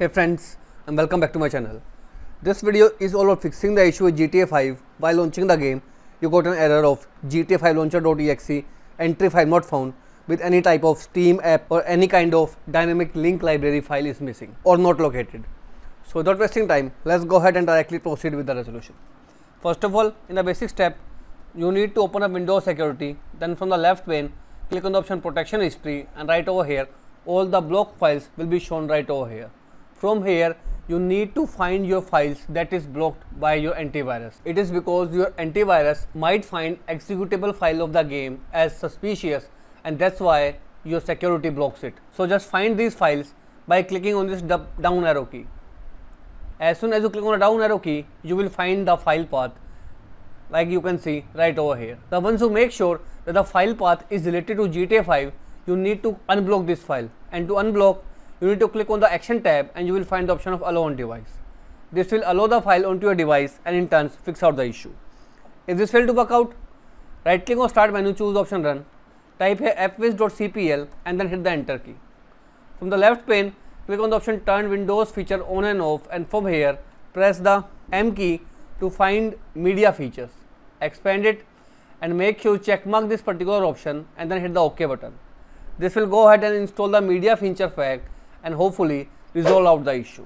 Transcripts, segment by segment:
Hey friends and welcome back to my channel. This video is all about fixing the issue with GTA 5 while launching the game. You got an error of GTA 5 launcher.exe entry file not found with any type of Steam app or any kind of dynamic link library file is missing or not located. So without wasting time, let's go ahead and directly proceed with the resolution. First of all, in the basic step, you need to open up Windows Security. Then from the left pane, click on the option Protection History and right over here, all the block files will be shown right over here. From here, you need to find your files that is blocked by your antivirus. It is because your antivirus might find executable file of the game as suspicious and that's why your security blocks it. So just find these files by clicking on this down arrow key. As soon as you click on the down arrow key, you will find the file path like you can see right over here. The ones who make sure that the file path is related to GTA 5, you need to unblock this file and to unblock you need to click on the action tab and you will find the option of allow on device. This will allow the file onto your device and in turn fix out the issue. If this failed to work out, right click on start menu, choose option run, type here appwiz.cpl and then hit the enter key. From the left pane, click on the option turn windows feature on and off and from here press the M key to find media features. Expand it and make sure you check mark this particular option and then hit the OK button. This will go ahead and install the media feature pack and hopefully resolve out the issue.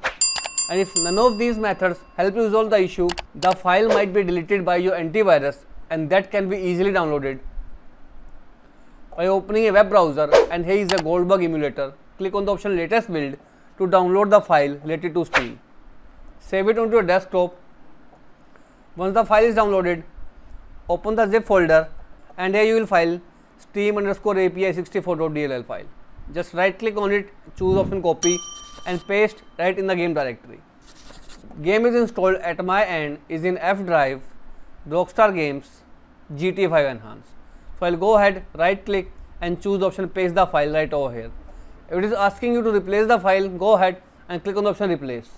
And if none of these methods help you resolve the issue, the file might be deleted by your antivirus and that can be easily downloaded by opening a web browser and here is a Goldberg emulator. Click on the option latest build to download the file related to Steam. Save it onto your desktop. Once the file is downloaded, open the zip folder and here you will file steam underscore API 64.dll file. Just right click on it, choose option copy and paste right in the game directory. Game is installed at my end is in F drive, Rockstar Games, GTA 5 Enhanced. So I'll go ahead, right click and choose option paste the file right over here. If it is asking you to replace the file, go ahead and click on the option replace.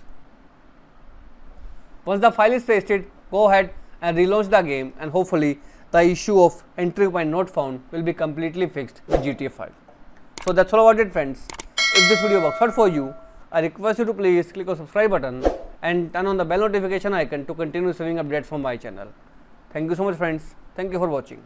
Once the file is pasted, go ahead and relaunch the game and hopefully the issue of entry point not found will be completely fixed with GTA 5. So that's all about it friends. If this video works out for you, I request you to please click on subscribe button and turn on the bell notification icon to continue receiving updates from my channel. Thank you so much friends. Thank you for watching.